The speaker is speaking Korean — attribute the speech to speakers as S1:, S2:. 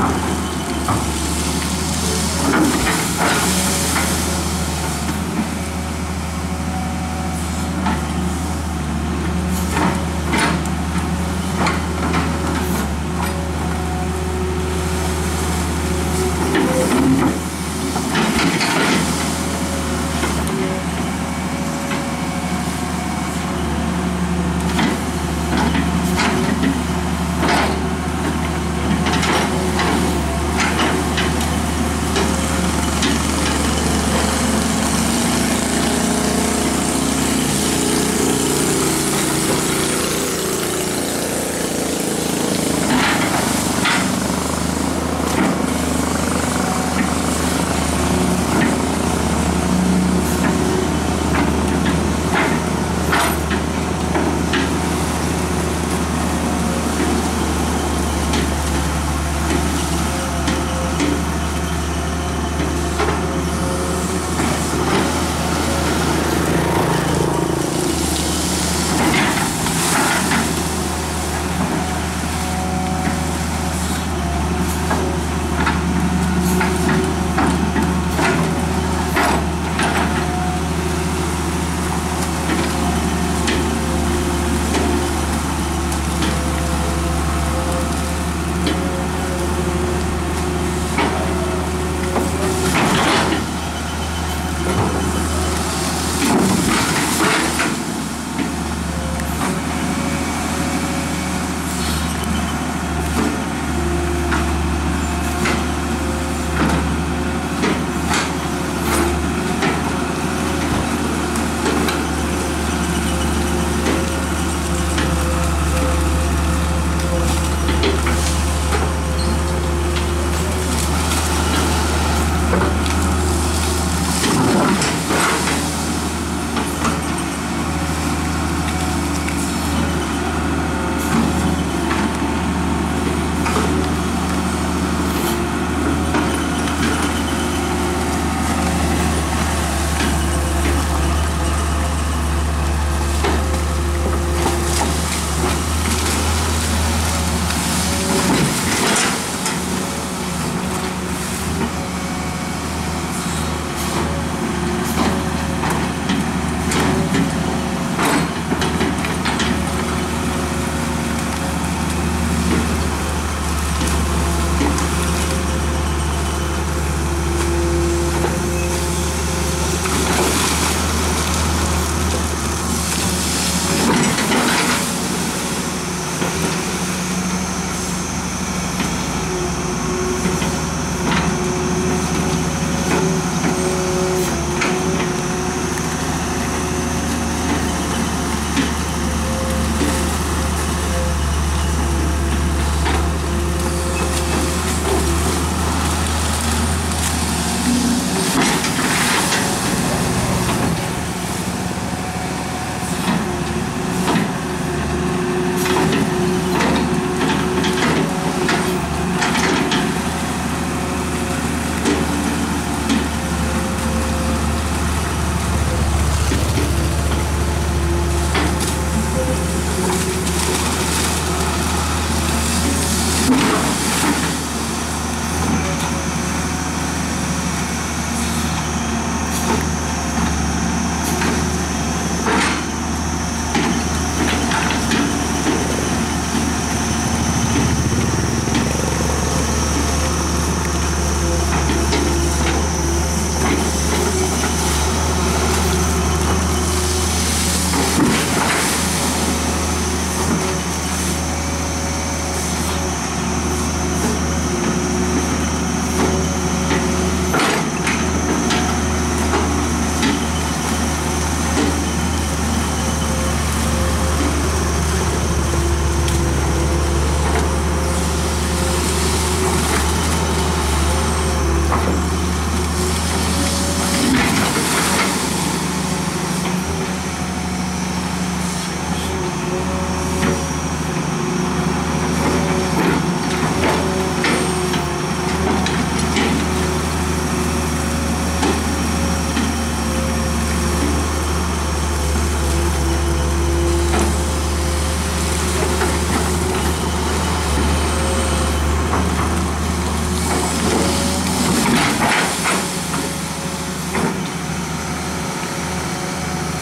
S1: 아.